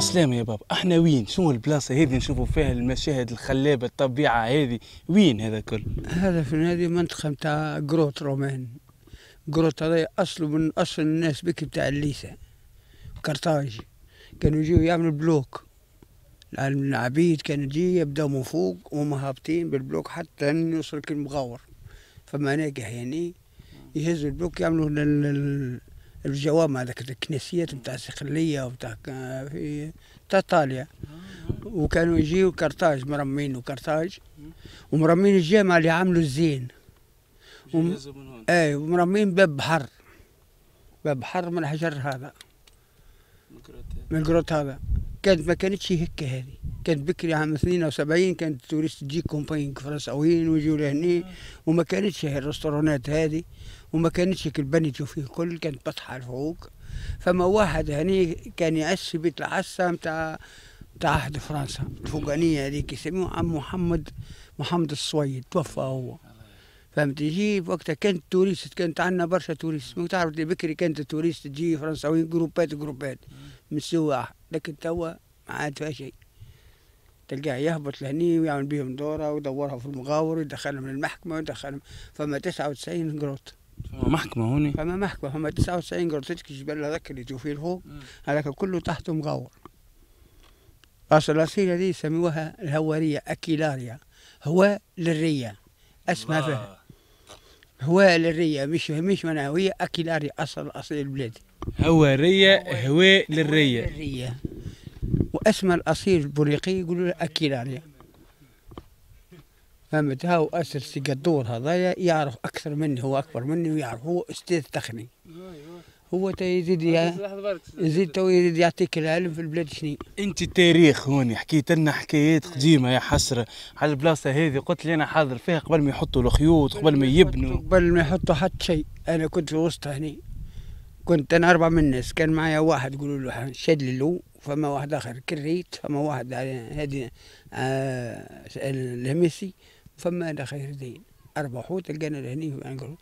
عسلامة يا بابا. إحنا وين؟ شنو البلاصة هذه نشوفوا فيها المشاهد الخلابة الطبيعة هذه؟ وين هذا كل هذا في هذه منطقة متاع grottes romaines. grottes هذا أصله من أصل الناس بك بتاع الليسة. قرطاج كانوا يجيو يعملوا bloc. العبيد كانوا يجي يبداو من فوق وهم هابطين بال bloc حتى يوصل المغاور. فما ناجح يعني. يهزوا ال bloc يعملوا الجوامع هذاك الكنيسيات بتاع الصقلية وبتاع ك- في بتاع إيطاليا. وكانوا يجيو كرتاج مرمين وكرتاج ومرمين الجامع اللي عملوا الزين. وم- اي ومرمين باب بحر باب بحر من الحجر هذا. من الجروت هذا. كانت ما كانتش هيك هذه. كانت بكري عام 72 كانت التوريست تجي كومباين فرنساويين ويجوا لهني وما كانتش هي الرستورانات هذه وما كانتش هيك البني تشوفيه الكل كانت بطحة لفوق فما واحد هني كان يعس في بيت العسة متاع متاع عهد فرنسا الفوقانية هذيك يسموه عم محمد محمد الصويد توفى هو. فهمت تجي وقتها كانت توريست كانت عندنا برشا توريست. تعرف بكري كانت التوريست تجي فرنساويين جروبات جروبات. من السواح لكن توا ما عاد فيها شيء. تلقاه يهبط لهني ويعمل بيهم دورة ويدورها في المغاور ويدخلهم للمحكمة ويدخلهم فما 99 جروت محكمة هوني فما محكمة فما 99 جروت تشكي جبال هذاك اللي تشوفيه الفوق هذاك كله تحته مغاور. أصل الأصيلة دي يسموها الهوارية أكيلاريا. هواء للرية. اسمها فيها. هواء للرية مش مش مناوية أكيلاريا أصل أصل البلاد. هوارية هواء للرية. الرية واسمها الأصيل البوريقي يقولوا له أكيلاريا فهمت هاو أسر سيقدور هذايا يعرف أكثر مني هو أكبر مني ويعرف هو أستاذ تقني. هو تا يزيد يزيد تو يزيد يعطيك العلم في البلاد شني أنت التاريخ هوني حكيت لنا حكايات قديمة يا حسرة. على البلاصة هذه قلت لي أنا حاضر فيها قبل ما يحطوا الخيوط قبل ما يبنوا. قبل ما يحطوا حتى شيء أنا كنت في وسطها هني. كنت أنا أربع من الناس كان معايا واحد يقولوا له شد له فما واحد آخر كريت فما واحد على هذه آه الهميسي فما أنا خير دين أربع حوت لقينا لهني في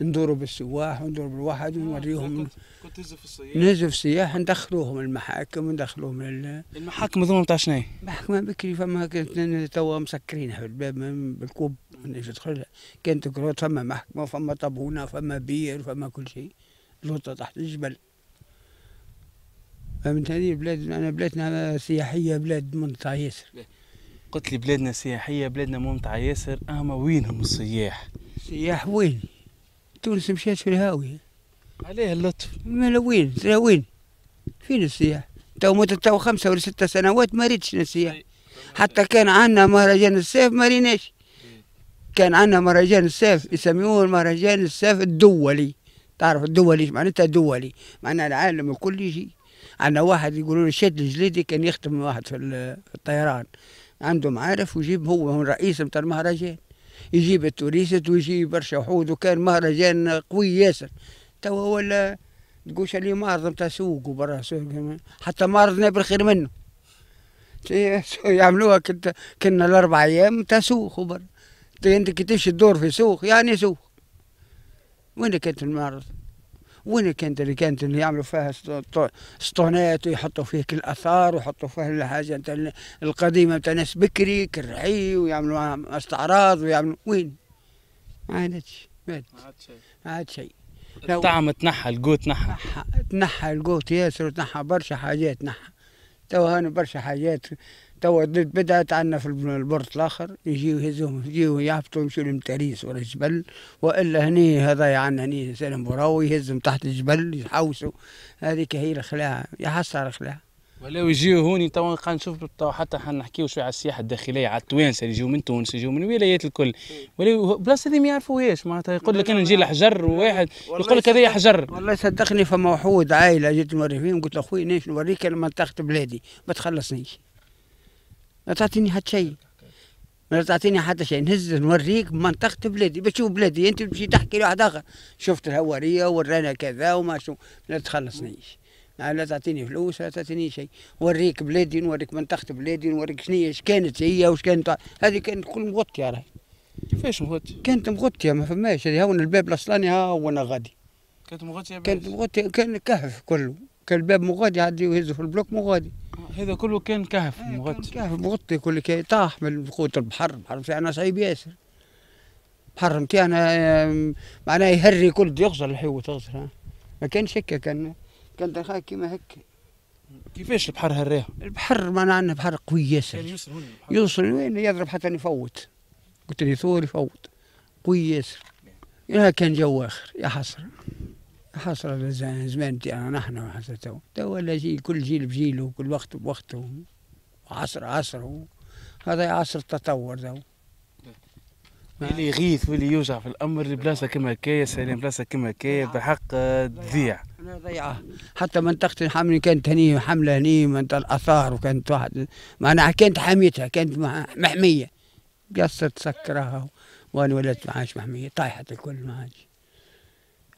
ندوروا بالسواح وندوروا بالواحد ونوريهم. كنت تهز في الصياد؟ نهزوا في السياح ندخلوهم المحاكم وندخلوهم لل- المحاكم ذوما نتاع شنو؟ محكمة بكري فما كانت توا مسكرينها بالباب من- بالكوب تدخلها كانت grottes فما محكمة فما طابونة فما بير فما كل شيء. لوطة تحت الجبل. فهمت هذه البلاد أنا بلادنا سياحية بلاد ممتعة ياسر. قلت لي بلادنا سياحية بلادنا ممتعة ياسر أما وينهم السياح؟ سياح وين؟ تونس مشات في الهاوية عليه اللطف. ما وين؟ وين؟ فين السياح؟ تو متت تو خمسة ولا ستة سنوات ما ريتش السياح. حتى كان عندنا مهرجان السيف ما ريناش. كان عندنا مهرجان السيف يسموه المهرجان السيف الدولي. تعرف الدولي معناتها؟ دولي. معناها العالم الكل يجي. عندنا واحد يقولوا له شد الجليدي كان يخدم واحد في ال- في الطيران. عنده معارف ويجيب هو هو الرئيس نتاع المهرجان. يجيب التوريست ويجيب برشا وحود وكان مهرجان قوي ياسر. توا ولا تقولش اللي معرض نتاع سوق وبرا سوق. حتى معرض بالخير منه. يعملوها كنا الأربع أيام نتاع سوق وبرا. أنت كي تمشي تدور في سوق يعني سوق. وين كانت المعرض؟ وين كانت اللي كانت اللي يعملوا فيها اسطوانات ويحطوا فيه كل الاثار ويحطوا فيها الحاجة نتاع ال- القديمة نتاع ناس بكري كالرعي ويعملوا استعراض ويعملوا وين؟ ما عادتش مات ما عاد شيء. الطعم تنحى القوت تنحى. تنحى القوت ياسر وتنحى برشا حاجات تنحى. توا هاني برشا حاجات. بدأت عندنا في الب- البرت الآخر يجيو يهزوهم يجيو يهبطوا يمشوا للمتاريس ولا الجبل. وإلا هني هذا عندنا هني سالم براوي يهزهم تحت الجبل يحوسوا. هذيك هي حسرة على الخلاعة ولاو يجيو هوني توا قاعد نشوف حتى حنا نحكيو شوية على السياحة الداخلية على التوانسه اللي يجيو من تونس يجيو من الولايات الكل. ولاو بلاصة اللي ما يعرفوهاش معناتها يقول لك أنا نجي لحجر وواحد يقول لك هذايا حجر. والله صدقني فما وحود عائلة جيت نوري فيهم قلت له أخوي نيش نوريك منطقة بلادي ما تخلصنيش. لا تعطيني حتى شيء. ما تعطيني حتى شيء. نهز نوريك منطقة بلادي. بتشوف بلادي. أنت تمشي تحكي لواحد آخر. شفت الهوارية ورانا كذا وما شو. لا تخلصنيش لا لا تعطيني فلوس لا تعطيني شيء. وريك بلادي نوريك منطقة بلادي نوريك شنو إيش كانت هي واش كانت هذه كانت كل مغطية راهي. كيفاش مغطي؟ كانت مغطية ما فماش. هذه هون الباب الأصلاني ها وأنا غادي. كانت مغطية كانت مغطي كان كهف كله. كان الباب مغادي يعدي ويهزوا في البلوك مغادي. هذا كله كان كهف كان مغطي. كهف مغطي كل كي طاح من قوت البحر البحر بتاعنا صعيب ياسر. البحر نتاعنا معناه يهري كل يغزر الحيوة تغزر. ما كانش هكا كان كان دخل كيما هكا. كيفاش البحر هراه؟ البحر ما عندنا بحر قوي ياسر. يوصل وين؟ يضرب حتى يفوت. قلت لي ثور يفوت. قوي ياسر. يا كان جو آخر يا حسرة. حسره الزمان زمان تاعنا نحن وحسره تو. تو ولا جيل كل جيل بجيله وكل وقت بوقته وعصر عصره هذا عصر التطور تو. اللي يغيث واللي يوجع في الأمر بلاصة كما هكايا سلام بلاصة كما هكايا بحق آه، تضيع أنا ضيعه حتى منطقة الحمل كانت هني حملة هني منطقة الآثار وكانت واحد معناها كانت حاميتها كانت مح- محمية. قصت تسكرها وأنا ولدت ما عادش محمية طايحت الكل ما عادش.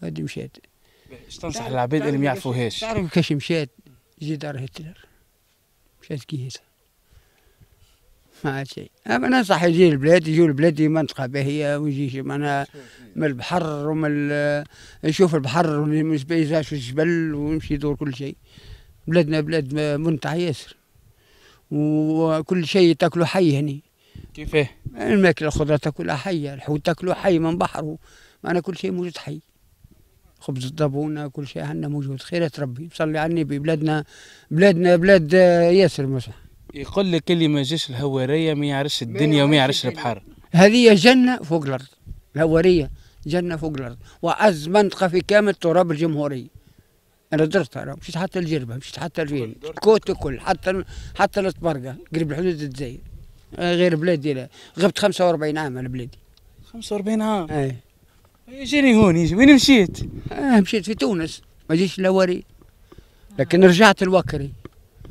هذه مشات إيش تنصح العباد اللي ما يعرفوهاش. تعرف كاش مشات جي دار هتلر مشات كيسة ما عاد شيء. أما ننصح يجي البلاد يجوا البلاد دي منطقة باهية ويجي معناها من البحر ومن ال- يشوف البحر ومش بيزاش الجبل ويمشي يدور كل شيء. بلادنا بلاد منتعة ياسر. وكل شيء تاكلوا حي هني. كيفاه؟ الماكلة الخضرة تاكلها حية الحوت تاكلوا حي من بحره. معنا كل شيء موجود حي. خبز الضبونة كل شيء عندنا موجود. خيرة ربي صلي على النبي. بلادنا بلادنا بلاد ياسر مسح يقول لك اللي ما جاش الهوارية ما يعرفش الدنيا وما يعرفش البحر. هذه جنة فوق الأرض. الهوارية جنة فوق الأرض. وأعز منطقة في كامل تراب الجمهورية أنا درتها راه مشيت حتى الجربة مشيت حتى الفين كوت كل حتى حتى الطبرقة قريب الحدود الجزائر. آه، غير بلادي لا. غبت 45 عام على بلادي. 45 عام. آه. يجيني هون يجي. وين مشيت؟ آه مشيت في تونس. ما جيش الهواري لكن رجعت الوكري.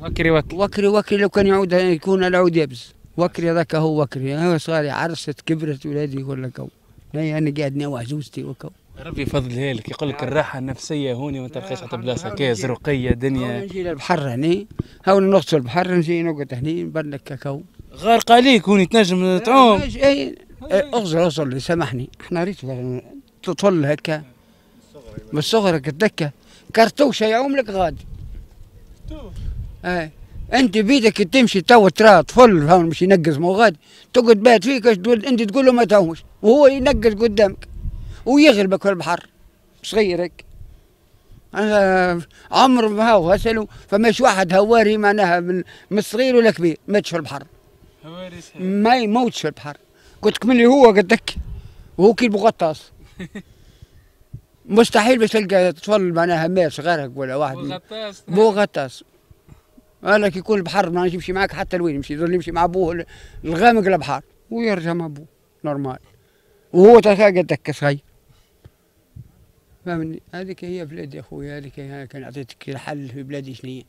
وكري وكري. وكري وكري لو كان يعود يكون العود يبز. وكري هذاك هو وكري. هو صغاري عرست كبرت ولادي ولا كو هي أنا قاعد نوع زوجتي وكو ربي يفضلها لك يقول لك الراحة النفسية هوني وأنت تلقاش حتى بلاصه كي زرقيه دنيا. نجي للبحر هني. هاو نغسل البحر نجي نقعد هني نبرد كاكاو غارقه عليك هوني تنجم تعوم. اي اغزر اغزر لي سامحني. إحنا ريت تطل هكا. من صغرك تدكى كرتوشه يعوم لك غادي اي أنت بيدك تمشي تو ترى طفل هون مش ينقز مو غادي تقعد بات فيك تقول؟ أنت تقول له ما تعومش وهو ينقز قدامك ويغلبك في البحر. صغيرك أنا عمر ما هو اسالوا فماش واحد هواري معناها من من الصغير ولا كبير ماتش في البحر. ما يموتش في البحر. قلت لك من اللي هو قدك؟ وهو كي بغطاس؟ مستحيل باش تلقى طفل معناها مات غرق ولا واحد. بو غطاس. قالك يكون البحر ما يمشي معك حتى لوين يمشي يظل يمشي مع أبوه الغامق البحر ويرجع مع أبوه نورمال وهو تلقاه قدك صغير. فهمني؟ هذيك هي بلادي يا أخوي هذيك هي كان اعطيتك الحل في بلادي شنو هي